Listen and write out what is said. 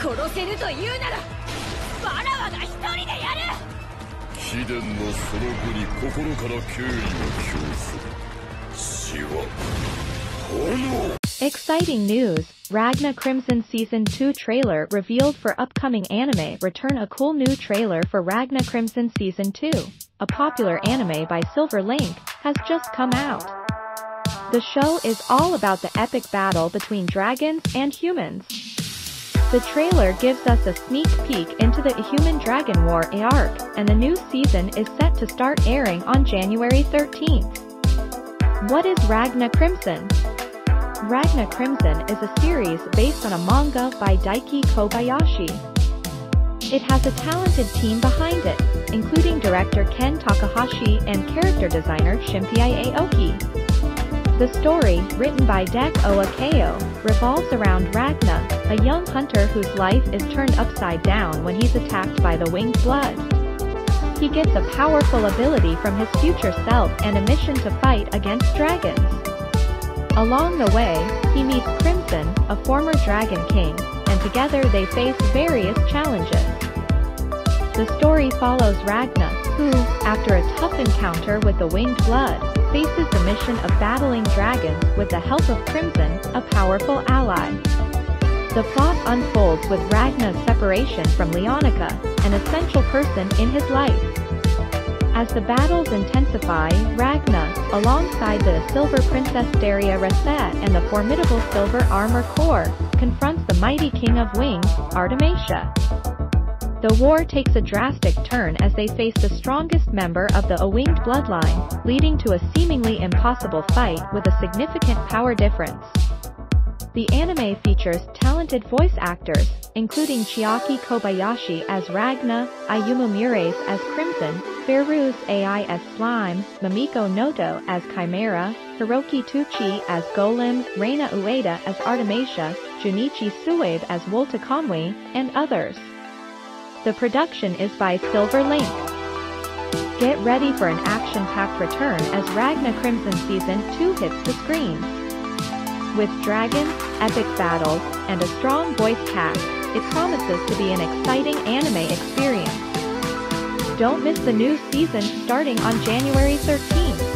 殺せるというならわらわが一人でやる貴殿のその後に心から敬意を表する死は炎 Exciting news! Ragna Crimson Season 2 trailer revealed for upcoming anime return a cool new trailer for Ragna Crimson Season 2, a popular anime by Silver Link, has just come out. The show is all about the epic battle between dragons and humans. The trailer gives us a sneak peek into the Human Dragon War arc, and the new season is set to start airing on January 13th. What is Ragna Crimson? Ragna Crimson is a series based on a manga by Daiki Kobayashi. It has a talented team behind it, including director Ken Takahashi and character designer Shimpei Aoki. The story, written by Deko Akao, revolves around Ragna, a young hunter whose life is turned upside down when he's attacked by the winged blood. He gets a powerful ability from his future self and a mission to fight against dragons. Along the way, he meets Crimson, a former Dragon King, and together they face various challenges. The story follows Ragna, who, after a tough encounter with the Winged Blood, faces the mission of battling dragons with the help of Crimson, a powerful ally. The plot unfolds with Ragna's separation from Leonica, an essential person in his life. As the battles intensify, Ragna, alongside the Silver Princess Staria Rese and the formidable Silver Armor Corps, confronts the mighty King of Wings, Artematia. The war takes a drastic turn as they face the strongest member of the A-Winged bloodline, leading to a seemingly impossible fight with a significant power difference. The anime features talented voice actors, including Chiaki Kobayashi as Ragna, Ayumu Murase as Crimson, Fairouz Ai as Slime, Mamiko Noto as Chimera, Hiroki Touchi as Golem, Reina Ueda as Artematia, Junichi Suwabe as Wolta Conway, and others. The production is by Silver Link. Get ready for an action-packed return as Ragna Crimson Season 2 hits the screens. With dragons, epic battles, and a strong voice cast, it promises to be an exciting anime experience. Don't miss the new season starting on January 13th.